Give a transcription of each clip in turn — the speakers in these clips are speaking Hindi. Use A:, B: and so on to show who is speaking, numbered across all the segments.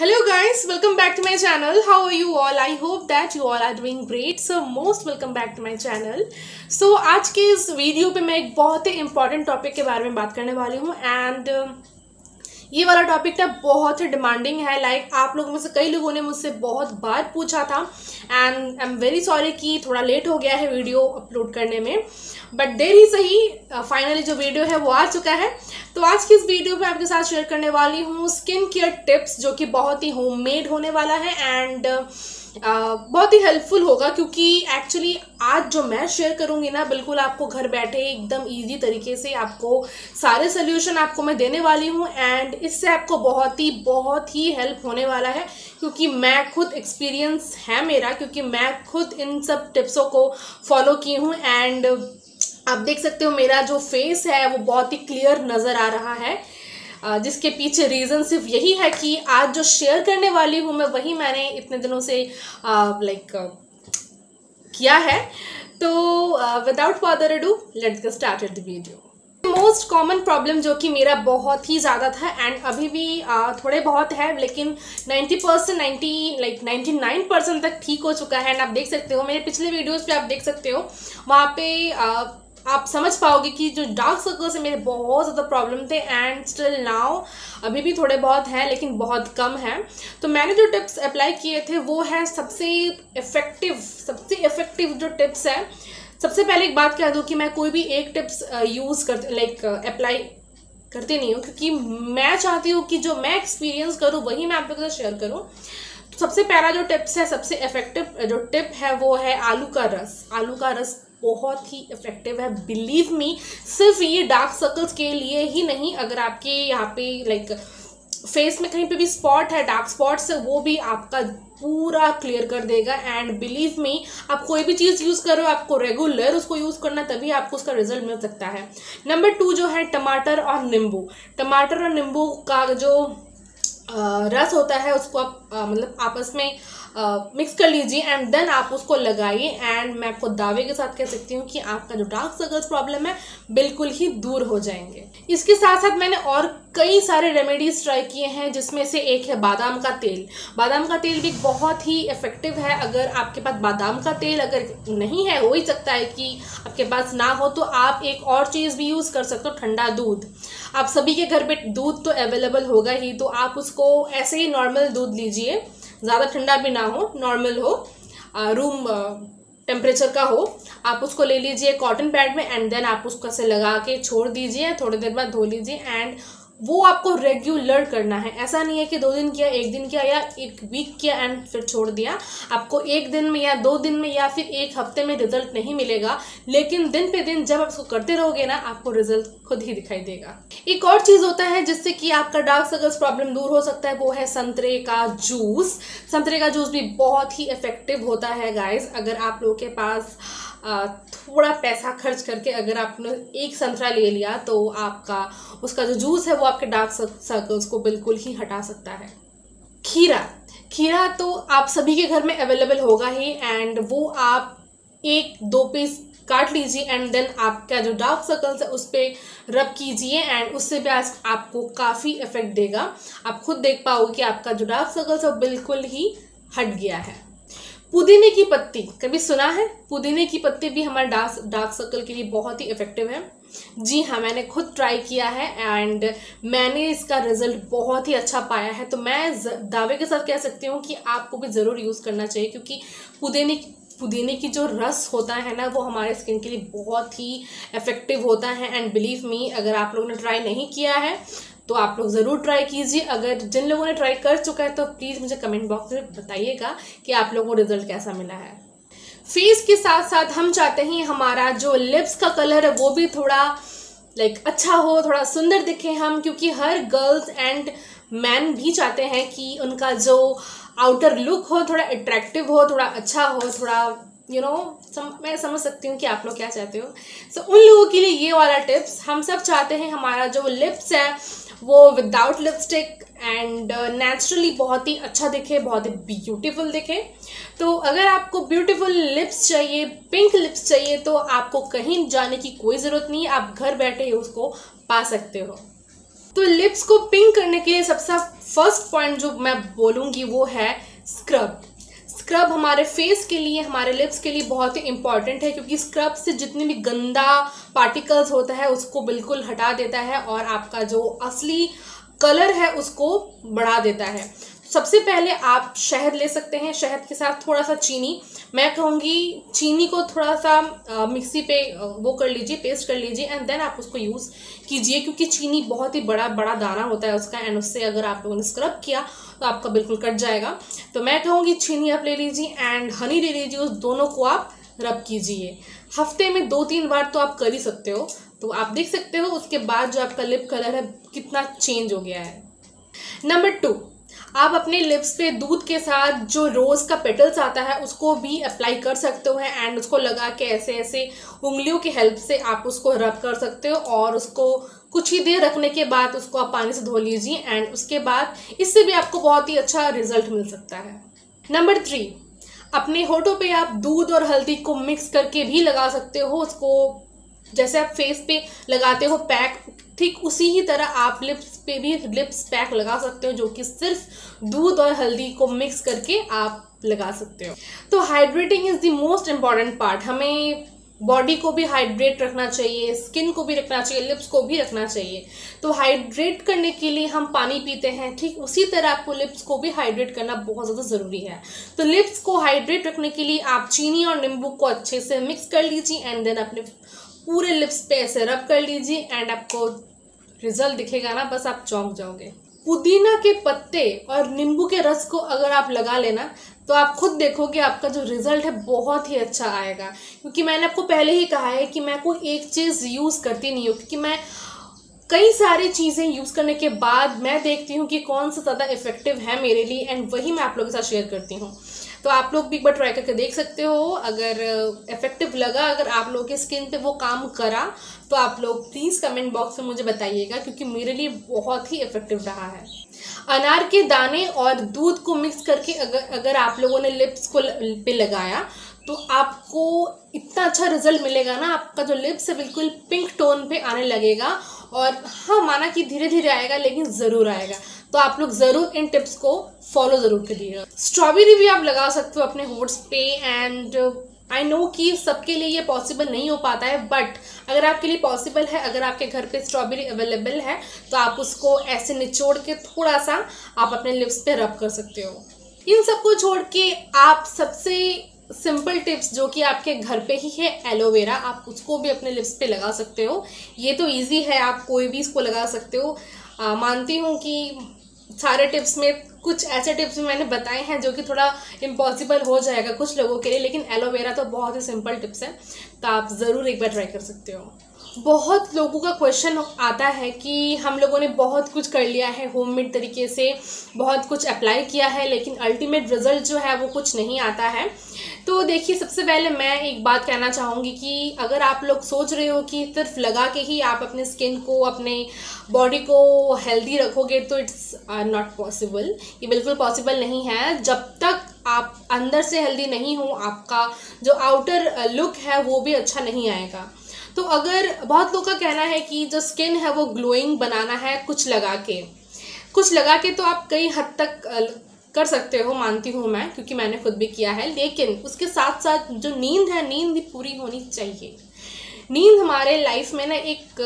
A: Hello guys welcome back to my channel how are you all I hope that you all are doing great so most welcome back to my channel so आज के इस वीडियो पे मैं एक बहुत ही इंपॉर्टेंट टॉपिक के बारे में बात करने वाली हूँ. एंड ये वाला टॉपिक ना बहुत ही डिमांडिंग है। लाइक like, आप लोगों में से कई लोगों ने मुझसे बहुत बार पूछा था। And I am very sorry कि थोड़ा लेट हो गया है वीडियो अपलोड करने में। बट देर ही सही फाइनली जो वीडियो है वो आ चुका है। तो आज की इस वीडियो में आपके साथ शेयर करने वाली हूँ स्किन केयर टिप्स जो कि बहुत ही होममेड होने वाला है। एंड बहुत ही हेल्पफुल होगा क्योंकि एक्चुअली आज जो मैं शेयर करूँगी ना, बिल्कुल आपको घर बैठे एकदम इजी तरीके से आपको सारे सोल्यूशन आपको मैं देने वाली हूँ एंड इससे आपको बहुत ही बहुत ही हेल्प होने वाला है क्योंकि मैं खुद एक्सपीरियंस है मेरा क्योंकि मैं खुद इन सब टिप्सों को फॉलो की हूँ एंड आप देख सकते हो मेरा जो फेस है वो बहुत ही क्लियर नज़र आ रहा है। जिसके पीछे रीज़न सिर्फ़ यही है कि आज जो शेयर करने वाली हूँ मैं वही मैंने इतने दिनों से लाइक किया है। तो without further ado let's get started the video most common problem जो कि मेरा बहुत ही ज़्यादा था एंड अभी भी आ, थोड़े बहुत है लेकिन 90 परसेंट नाइन्टी लाइक 99 परसेंट तक ठीक हो चुका है। एंड आप देख सकते हो मेरे पिछले वीडियोस पे आप देख सकते हो वहाँ पे आ, आप समझ पाओगे कि जो डार्क सर्कल्स है, मेरे बहुत ज़्यादा प्रॉब्लम थे एंड स्टिल नाउ अभी भी थोड़े बहुत हैं, लेकिन बहुत कम है। तो मैंने जो टिप्स अप्लाई किए थे, वो है सबसे इफ़ेक्टिव सबसे इफ़ेक्टिव जो टिप्स है। सबसे पहले एक बात कह दूँ कि मैं कोई भी एक टिप्स यूज़ कर लाइक अप्लाई करती नहीं हूँ, क्योंकि मैं चाहती हूँ कि जो मैं एक्सपीरियंस करूँ, वही मैं आप लोगों साथ शेयर करूँ। तो सबसे पहला जो टिप्स है, सबसे इफ़ेक्टिव जो टिप है, वो है आलू का रस। आलू का रस बहुत ही इफ़ेक्टिव है। बिलीव मी सिर्फ़ ये डार्क सर्कल्स के लिए ही नहीं, अगर आपके यहाँ पे लाइक फेस में कहीं पे भी स्पॉट है डार्क स्पॉट्स है, वो भी आपका पूरा क्लियर कर देगा। एंड बिलीव मी आप कोई भी चीज़ यूज़ करो, आपको रेगुलर उसको यूज़ करना, तभी आपको उसका रिज़ल्ट मिल सकता है। नंबर टू जो है, टमाटर और नींबू। टमाटर और नींबू का जो रस होता है, उसको आप मतलब आपस में मिक्स कर लीजिए एंड देन आप उसको लगाइए एंड मैं आपको दावे के साथ कह सकती हूँ कि आपका जो डार्क सर्कल्स प्रॉब्लम है, बिल्कुल ही दूर हो जाएँगे। इसके साथ साथ मैंने और कई सारे रेमेडीज ट्राई किए हैं, जिसमें से एक है बादाम का तेल। बादाम का तेल भी बहुत ही इफ़ेक्टिव है। अगर आपके पास बादाम का तेल अगर नहीं है, हो ही सकता है कि आपके पास ना हो तो आप एक और चीज़ भी यूज़ कर सकते हो, ठंडा दूध। आप सभी के घर पे दूध तो अवेलेबल होगा ही तो आप उसको ऐसे ही नॉर्मल दूध लीजिए। ज़्यादा ठंडा भी ना हो नॉर्मल हो रूम टेम्परेचर का हो, आप उसको ले लीजिए कॉटन पैड में एंड देन आप उसको से लगा के छोड़ दीजिए, थोड़ी देर बाद धो लीजिए एंड वो आपको रेगुलर करना है। ऐसा नहीं है कि दो दिन किया, एक दिन किया या एक वीक किया एंड फिर छोड़ दिया। आपको एक दिन में या दो दिन में या फिर एक हफ़्ते में रिज़ल्ट नहीं मिलेगा। लेकिन दिन पे दिन जब आप उसको करते रहोगे ना, आपको रिज़ल्ट खुद ही दिखाई देगा। एक और चीज़ होता है जिससे कि आपका डार्क सर्कल्स प्रॉब्लम दूर हो सकता है, वो है संतरे का जूस संतरे का जूस भी बहुत ही इफ़ेक्टिव होता है गाइज़ अगर आप लोगों के पास थोड़ा पैसा खर्च करके अगर आपने एक संतरा ले लिया तो आपका, उसका जो जूस है वो आपके डार्क सर्कल्स को बिल्कुल ही हटा सकता है। खीरा। खीरा तो आप सभी के घर में अवेलेबल होगा ही एंड वो आप एक, दो पीस काट लीजिए एंड देन आपका जो डार्क सर्कल्स है, उस पर रब कीजिए एंड उससे भी आज आपको काफ़ी इफ़ेक्ट देगा। आप खुद देख पाओगे कि आपका जो डार्क सर्कल्स है, वो बिल्कुल ही हट गया है। पुदीने की पत्ती, कभी सुना है? पुदीने की पत्ती भी हमारे डार्क डार्क सर्कल के लिए बहुत ही इफ़ेक्टिव है। जी हाँ मैंने खुद ट्राई किया है एंड मैंने इसका रिज़ल्ट बहुत ही अच्छा पाया है। तो मैं दावे के साथ कह सकती हूँ कि आपको भी ज़रूर यूज़ करना चाहिए क्योंकि पुदीने पुदीने की जो रस होता है ना, वो हमारे स्किन के लिए बहुत ही इफ़ेक्टिव होता है। एंड बिलीव मी अगर आप लोगों ने ट्राई नहीं किया है तो आप लोग ज़रूर ट्राई कीजिए। अगर जिन लोगों ने ट्राई कर चुका है तो प्लीज़ मुझे कमेंट बॉक्स में बताइएगा कि आप लोगों को रिज़ल्ट कैसा मिला है। फेस के साथ साथ हम चाहते हैं हमारा जो लिप्स का कलर है वो भी थोड़ा लाइक like, अच्छा हो थोड़ा सुंदर दिखे हम क्योंकि हर गर्ल्स एंड मैन भी चाहते हैं कि उनका जो आउटर लुक हो थोड़ा अट्रैक्टिव हो थोड़ा अच्छा हो थोड़ा यू नो सम, मैं समझ सकती हूँ कि आप लोग क्या चाहते हो। सो so, उन लोगों के लिए ये वाला टिप्स हम सब चाहते हैं हमारा जो लिप्स है वो विदाउट लिपस्टिक एंड नेचुरली बहुत ही अच्छा दिखे बहुत ही ब्यूटीफुल दिखे। तो अगर आपको ब्यूटीफुल लिप्स चाहिए पिंक लिप्स चाहिए तो आपको कहीं जाने की कोई ज़रूरत नहीं आप घर बैठे ही उसको पा सकते हो। तो लिप्स को पिंक करने के लिए सबसे फ़र्स्ट पॉइंट जो मैं बोलूँगी वो है स्क्रब स्क्रब हमारे फेस के लिए, हमारे लिप्स के लिए बहुत ही इंपॉर्टेंट है, क्योंकि स्क्रब से जितने भी गंदा पार्टिकल्स होता है, उसको बिल्कुल हटा देता है और आपका जो असली कलर है, उसको बढ़ा देता है। सबसे पहले आप शहद ले सकते हैं, शहद के साथ थोड़ा सा चीनी मैं कहूँगी चीनी को थोड़ा सा मिक्सी पे वो कर लीजिए पेस्ट कर लीजिए एंड देन आप उसको यूज़ कीजिए, क्योंकि चीनी बहुत ही बड़ा बड़ा दाना होता है उसका एंड उससे अगर आप लोगों ने स्क्रब किया तो आपका बिल्कुल कट जाएगा। तो मैं कहूँगी चीनी आप ले लीजिए एंड हनी ले लीजिए, उस दोनों को आप रब कीजिए। हफ़्ते में दो तीन बार तो आप कर ही सकते हो। तो आप देख सकते हो, उसके बाद जो आपका लिप कलर है, कितना चेंज हो गया है। नंबर टू आप अपने लिप्स पे दूध के साथ जो रोज़ का पेटल्स आता है, उसको भी अप्लाई कर सकते हो एंड उसको लगा के ऐसे ऐसे उंगलियों की हेल्प से आप उसको रब कर सकते हो और उसको कुछ ही देर रखने के बाद उसको आप पानी से धो लीजिए एंड उसके बाद इससे भी आपको बहुत ही अच्छा रिज़ल्ट मिल सकता है। नंबर थ्री अपने होठों पे आप दूध और हल्दी को मिक्स करके भी लगा सकते हो, उसको जैसे आप फेस पे लगाते हो पैक ठीक उसी ही तरह आप लिप्स पे भी लिप्स पैक लगा सकते हो, जो कि सिर्फ़ दूध और हल्दी को मिक्स करके आप लगा सकते हो। तो hydrating is the most important part हमें बॉडी को भी हाइड्रेट रखना चाहिए स्किन को भी रखना चाहिए लिप्स को भी रखना चाहिए। तो हाइड्रेट करने के लिए हम पानी पीते हैं, ठीक उसी तरह आपको लिप्स को भी हाइड्रेट करना बहुत ज़्यादा ज़रूरी है। तो लिप्स को हाइड्रेट रखने के लिए आप चीनी और नींबू को अच्छे से मिक्स कर लीजिए एंड देन अपने पूरे लिप्स पे ऐसे रब कर लीजिए एंड आपको रिज़ल्ट दिखेगा ना, बस आप चौंक जाओगे। पुदीना के पत्ते और नींबू के रस को अगर आप लगा लेना तो आप खुद देखोगे आपका जो रिज़ल्ट है बहुत ही अच्छा आएगा। क्योंकि मैंने आपको पहले ही कहा है कि मैं कोई एक चीज़ यूज़ करती नहीं हूँ, क्योंकि मैं कई सारी चीज़ें यूज़ करने के बाद मैं देखती हूँ कि कौन सा ज़्यादा इफ़ेक्टिव है मेरे लिए एंड वही मैं आप लोगों के साथ शेयर करती हूँ। तो आप लोग भी एक बार ट्राई करके देख सकते हो। अगर इफ़ेक्टिव लगा, अगर आप लोगों के स्किन पे वो काम करा तो आप लोग प्लीज़ कमेंट बॉक्स में मुझे बताइएगा, क्योंकि मेरे लिए बहुत ही इफ़ेक्टिव रहा है। अनार के दाने और दूध को मिक्स करके अगर अगर आप लोगों ने लिप्स को पे लगाया तो आपको इतना अच्छा रिज़ल्ट मिलेगा ना, आपका जो लिप्स है बिल्कुल पिंक टोन पे आने लगेगा और हाँ माना कि धीरे धीरे आएगा, लेकिन ज़रूर आएगा। तो आप लोग ज़रूर इन टिप्स को फॉलो ज़रूर करिएगा। स्ट्रॉबेरी भी आप लगा सकते हो अपने होट्स पे एंड आई नो कि सबके लिए ये पॉसिबल नहीं हो पाता है, बट अगर आपके लिए पॉसिबल है, अगर आपके घर पे स्ट्रॉबेरी अवेलेबल है तो आप उसको ऐसे निचोड़ के थोड़ा सा आप अपने लिप्स पे रब कर सकते हो। इन सबको छोड़ के आप सबसे सिंपल टिप्स जो कि आपके घर पे ही है एलोवेरा आप उसको भी अपने लिप्स पे लगा सकते हो। ये तो इजी है आप कोई भी इसको लगा सकते हो। आ, मानती हूँ कि सारे टिप्स में कुछ ऐसे टिप्स मैंने बताए हैं जो कि थोड़ा इम्पॉसिबल हो जाएगा कुछ लोगों के लिए लेकिन एलोवेरा तो बहुत ही सिंपल टिप्स है तो आप ज़रूर एक बार ट्राई कर सकते हो। बहुत लोगों का क्वेश्चन आता है कि हम लोगों ने बहुत कुछ कर लिया है होममेड तरीके से बहुत कुछ अप्लाई किया है, लेकिन अल्टीमेट रिज़ल्ट जो है वो कुछ नहीं आता है। तो देखिए, सबसे पहले मैं एक बात कहना चाहूँगी कि अगर आप लोग सोच रहे हो कि सिर्फ़ लगा के ही आप अपने स्किन को, अपने बॉडी को हेल्दी रखोगे तो इट्स नॉट पॉसिबल ये बिल्कुल पॉसिबल नहीं है। जब तक आप अंदर से हेल्दी नहीं हो, आपका जो आउटर लुक है वो भी अच्छा नहीं आएगा। तो अगर बहुत लोग का कहना है कि जो स्किन है वो ग्लोइंग बनाना है कुछ लगा के। कुछ लगा के तो आप कई हद तक कर सकते हो, मानती हूँ मैं, क्योंकि मैंने खुद भी किया है। लेकिन उसके साथ साथ जो नींद है, नींद भी पूरी होनी चाहिए। नींद हमारे लाइफ में ना एक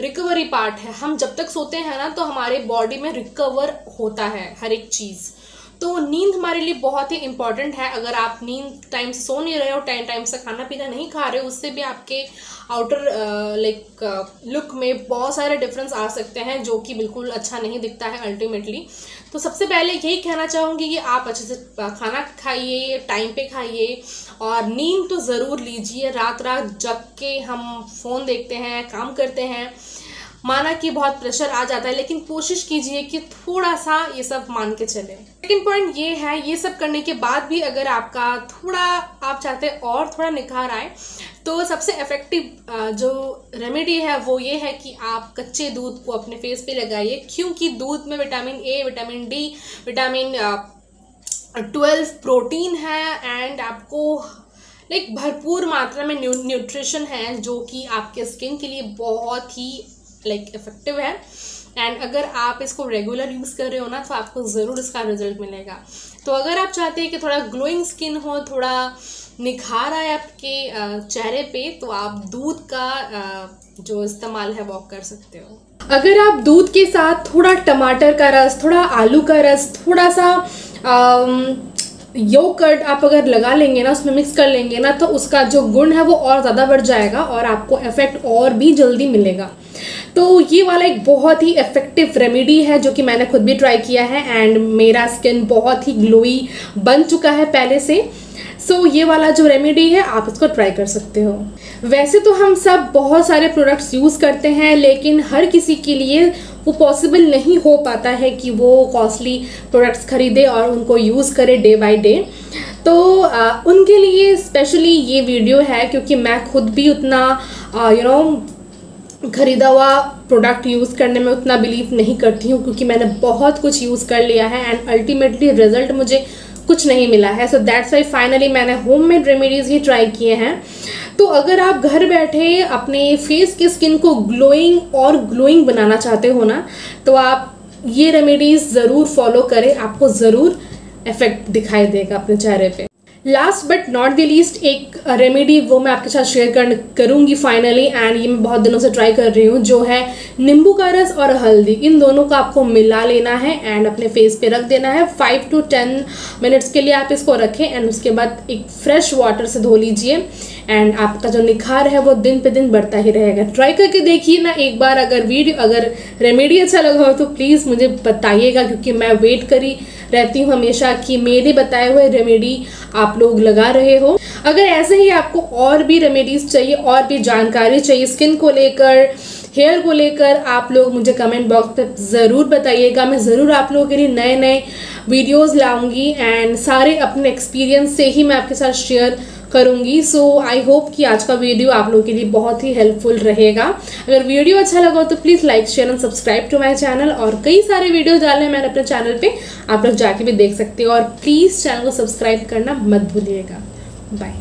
A: रिकवरी पार्ट है। हम जब तक सोते हैं ना तो हमारे बॉडी में रिकवर होता है, हर एक चीज़। तो नींद हमारे लिए बहुत ही इंपॉर्टेंट है। अगर आप नींद टाइम से सो नहीं रहे हो टाइम टाइम से खाना पीना नहीं खा रहे हो, उससे भी आपके आउटर लाइक लुक में बहुत सारे डिफरेंस आ सकते हैं, जो कि बिल्कुल अच्छा नहीं दिखता है अल्टीमेटली तो सबसे पहले यही कहना चाहूँगी कि आप अच्छे से खाना खाइए टाइम पे खाइए, और नींद तो ज़रूर लीजिए। रात रात जग के हम फ़ोन देखते हैं, काम करते हैं। माना कि बहुत प्रेशर आ जाता है, लेकिन कोशिश कीजिए कि थोड़ा सा ये सब मान के चले। सेकेंड पॉइंट ये है, ये सब करने के बाद भी अगर आपका थोड़ा, आप चाहते और थोड़ा निखार आए तो सबसे इफ़ेक्टिव जो रेमेडी है वो ये है कि आप कच्चे दूध को अपने फेस पे लगाइए, क्योंकि दूध में vitamin A vitamin D vitamin twelve protein है एंड आपको लाइक भरपूर मात्रा में न्यूट्रिशन है जो कि आपके स्किन के लिए बहुत ही लाइक इफ़ेक्टिव है. एंड अगर आप इसको रेगुलर यूज़ कर रहे हो ना तो आपको ज़रूर इसका रिज़ल्ट मिलेगा. तो अगर आप चाहते हैं कि थोड़ा ग्लोइंग स्किन हो, थोड़ा निखार आए आपके चेहरे पे तो आप दूध का जो इस्तेमाल है वो कर सकते हो. अगर आप दूध के साथ थोड़ा टमाटर का रस, थोड़ा आलू का रस, थोड़ा सा योकर्ट आप अगर लगा लेंगे ना, उसमें मिक्स कर लेंगे ना तो उसका जो गुण है, वो और ज़्यादा बढ़ जाएगा और आपको इफ़ेक्ट और भी जल्दी मिलेगा. तो ये वाला एक बहुत ही इफ़ेक्टिव रेमेडी है जो कि मैंने खुद भी ट्राई किया है एंड मेरा स्किन बहुत ही ग्लोई बन चुका है पहले से। सो so, ये वाला जो रेमेडी है आप इसको ट्राई कर सकते हो। वैसे तो हम सब बहुत सारे प्रोडक्ट्स यूज़ करते हैं लेकिन हर किसी के लिए वो पॉसिबल नहीं हो पाता है कि वो कॉस्टली प्रोडक्ट्स खरीदे और उनको यूज़ करे डे बाय डे तो आ, उनके लिए स्पेशली ये वीडियो है क्योंकि मैं खुद भी उतना यू नो खरीदा हुआ प्रोडक्ट यूज़ करने में उतना बिलीव नहीं करती हूँ, क्योंकि मैंने बहुत कुछ यूज़ कर लिया है एंड अल्टीमेटली रिज़ल्ट मुझे कुछ नहीं मिला है। सो दैट्स वाई फाइनली मैंने होम मेड रेमेडीज़ ही ट्राई किए हैं। तो अगर आप घर बैठे अपने फेस की स्किन को ग्लोइंग और ग्लोइंग बनाना चाहते हो ना तो आप ये रेमेडीज़ ज़रूर फॉलो करें। आपको ज़रूर इफ़ेक्ट दिखाई देगा अपने चेहरे पे। Last but not the least एक रेमेडी वो मैं आपके साथ शेयर कर करूँगी फाइनली एंड ये मैं बहुत दिनों से ट्राई कर रही हूँ, जो है नींबू का रस और हल्दी। इन दोनों को आपको मिला लेना है एंड अपने फेस पे रख देना है। फाइव टू टेन मिनट्स के लिए आप इसको रखें एंड उसके बाद एक फ्रेश वाटर से धो लीजिए। एंड आपका जो निखार है वो दिन पे दिन बढ़ता ही रहेगा। ट्राई करके देखिए ना एक बार अगर वीडियो, अगर रेमेडी अच्छा लगा हो तो प्लीज़ मुझे बताइएगा, क्योंकि मैं वेट करी। रहती हूँ हमेशा कि मेरे बताए हुए रेमेडी आप लोग लगा रहे हो। अगर ऐसे ही आपको और भी रेमेडीज चाहिए, और भी जानकारी चाहिए स्किन को लेकर हेयर को लेकर, आप लोग मुझे कमेंट बॉक्स पर ज़रूर बताइएगा। मैं ज़रूर आप लोगों के लिए नए नए वीडियोस लाऊँगी एंड सारे अपने एक्सपीरियंस से ही मैं आपके साथ शेयर करूँगी। सो आई होप कि आज का वीडियो आप लोगों के लिए बहुत ही हेल्पफुल रहेगा। अगर वीडियो अच्छा लगा तो please like share and subscribe to my channel और कई सारे वीडियो डाले हैं मैंने अपने चैनल पर आप लोग जाके भी देख सकते हो और प्लीज़ चैनल को सब्सक्राइब करना मत भूलिएगा। बाय